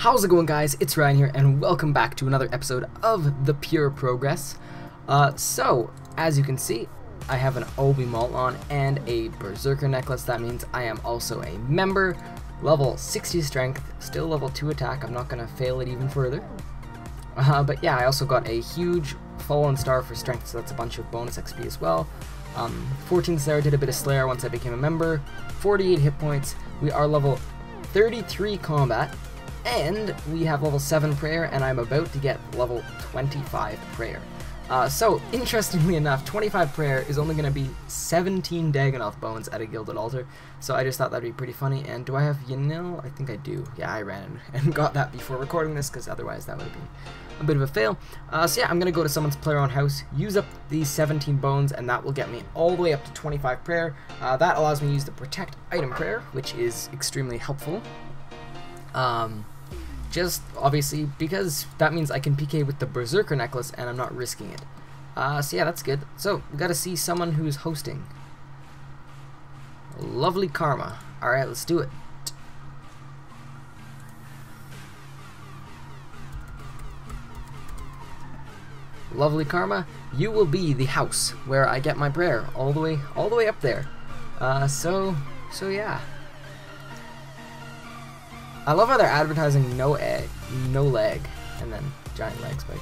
How's it going guys? It's Ryan here and welcome back to another episode of The Pure Progress. Uh, so, as you can see, I have an Obby Maul on and a Berserker necklace. That means I am also a member. Level 60 strength, still level 2 attack. I'm not going to fail it even further. Uh, but yeah, I also got a huge Fallen Star for strength, so that's a bunch of bonus XP as well. Um, 14 Slayer did a bit of Slayer once I became a member. 48 hit points. We are level 33 combat. And we have level 7 prayer, and I'm about to get level 25 prayer. Uh, so, interestingly enough, 25 prayer is only going to be 17 Dagannoth bones at a gilded altar. So I just thought that'd be pretty funny. And do I have Yanille? I think I do. Yeah, I ran and got that before recording this, because otherwise that would have been a bit of a fail. Uh, so yeah, I'm going to go to someone's player owned house, use up these 17 bones, and that will get me all the way up to 25 prayer. Uh, that allows me to use the protect item prayer, which is extremely helpful. Um, just obviously because that means I can PK with the Berserker necklace and I'm not risking it. Uh, so yeah, that's good. So we got to see someone who's hosting. Lovely Karma. All right, let's do it. Lovely Karma, you will be the house where I get my prayer all the way, all the way up there. Uh, so, so yeah. I love how they're advertising no egg, no leg, and then giant legs, but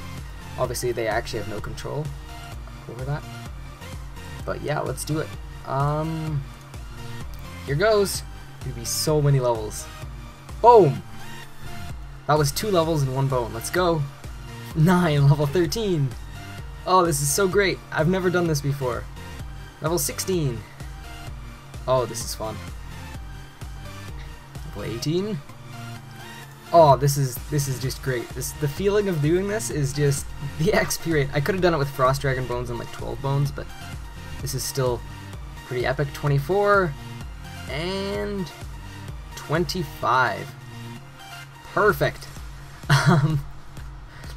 obviously they actually have no control over that. But yeah, let's do it. Um, here goes. Gonna be so many levels. Boom! That was two levels in one bone. Let's go. Nine, level 13. Oh, this is so great. I've never done this before. Level 16. Oh, this is fun. Level 18. Oh, this is this is just great. This the feeling of doing this is just the XP rate. I could have done it with Frost Dragon bones and like 12 bones, but this is still pretty epic. 24 and 25. Perfect. Um,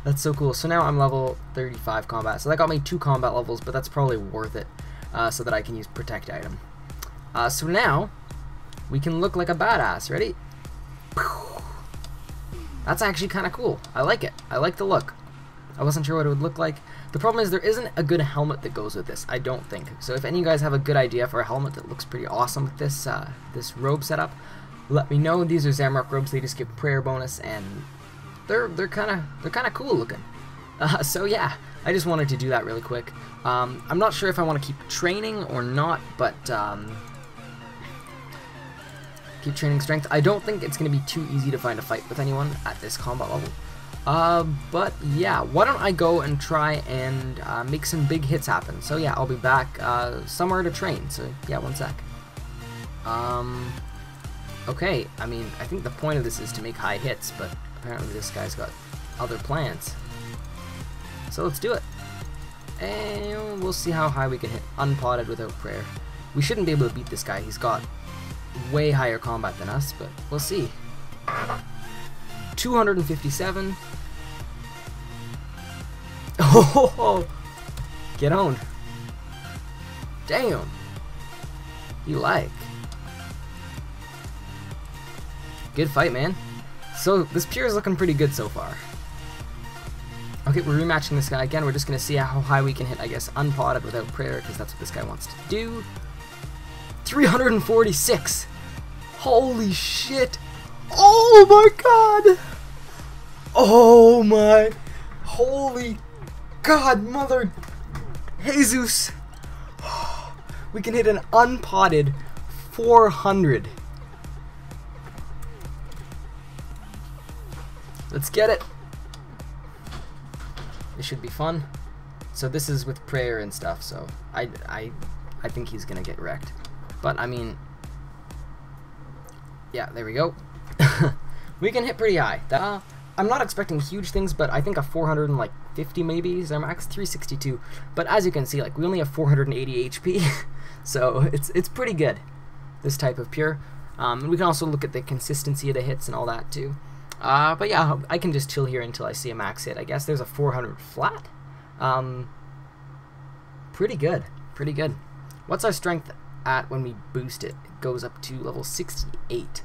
that's so cool. So now I'm level 35 combat. So that got me two combat levels, but that's probably worth it uh, so that I can use protect item. Uh, so now we can look like a badass. Ready? That's actually kind of cool. I like it. I like the look. I wasn't sure what it would look like. The problem is there isn't a good helmet that goes with this, I don't think. So if any of you guys have a good idea for a helmet that looks pretty awesome with this uh, this robe setup, let me know. These are Zamorak robes. They just give prayer bonus, and they're they're kind of they're kind of cool looking. Uh, so yeah, I just wanted to do that really quick. Um, I'm not sure if I want to keep training or not, but um, keep training strength. I don't think it's going to be too easy to find a fight with anyone at this combat level. Uh, but yeah, why don't I go and try and uh, make some big hits happen. So yeah, I'll be back uh, somewhere to train. So yeah, one sec. Um, okay, I mean, I think the point of this is to make high hits, but apparently this guy's got other plans. So let's do it. And we'll see how high we can hit unpotted without prayer. We shouldn't be able to beat this guy. He's got way higher combat than us, but we'll see. 257. Oh, get on. Damn. You like. Good fight, man. So, this pure is looking pretty good so far. Okay, we're rematching this guy again. We're just going to see how high we can hit, I guess, unpotted without prayer, because that's what this guy wants to do. 346! Holy shit! Oh my god! Oh my! Holy god, mother! Jesus! We can hit an unpotted 400. Let's get it! This should be fun. So this is with prayer and stuff, so I, I, I think he's gonna get wrecked. But, I mean, yeah, there we go. we can hit pretty high. Uh, I'm not expecting huge things, but I think a 450 maybe is our max, 362. But as you can see, like we only have 480 HP, so it's it's pretty good. This type of pure. Um, we can also look at the consistency of the hits and all that too. Uh, but yeah, I can just chill here until I see a max hit. I guess there's a 400 flat. Um, pretty good, pretty good. What's our strength at when we boost it. It goes up to level 68.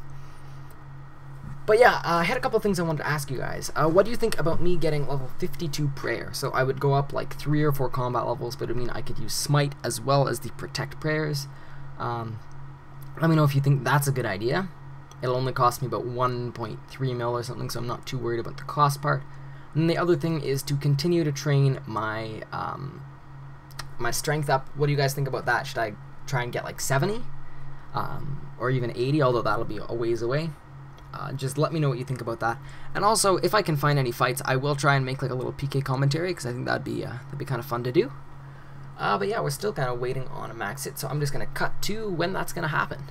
But yeah, uh, I had a couple things I wanted to ask you guys. Uh, what do you think about me getting level 52 prayer? So I would go up like three or four combat levels, but I mean I could use smite as well as the protect prayers. Um, let me know if you think that's a good idea. It'll only cost me about 1.3 mil or something, so I'm not too worried about the cost part. And the other thing is to continue to train my um, my strength up. What do you guys think about that? Should I try and get like 70? Um, or even 80, although that'll be a ways away. Uh, just let me know what you think about that. And also, if I can find any fights, I will try and make like a little PK commentary because I think that'd be uh, that'd be kind of fun to do. Uh, but yeah, we're still kind of waiting on a max hit, so I'm just gonna cut to when that's gonna happen.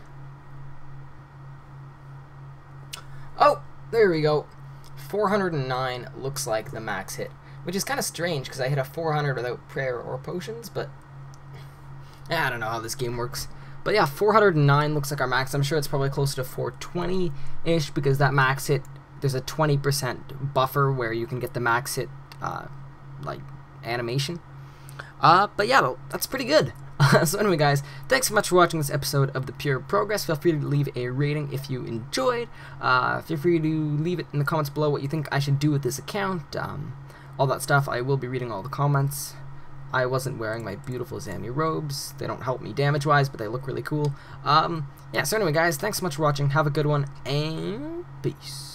Oh, there we go. 409 looks like the max hit, which is kind of strange because I hit a 400 without prayer or potions, but I don't know how this game works. But yeah, 409 looks like our max. I'm sure it's probably closer to 420-ish because that max hit, there's a 20% buffer where you can get the max hit, uh, like, animation. Uh, but yeah, that's pretty good. so anyway, guys, thanks so much for watching this episode of The Pure Progress. Feel free to leave a rating if you enjoyed. Uh, feel free to leave it in the comments below what you think I should do with this account. Um, all that stuff. I will be reading all the comments. I wasn't wearing my beautiful Zami robes. They don't help me damage-wise, but they look really cool. Um, yeah, so anyway, guys, thanks so much for watching. Have a good one, and peace.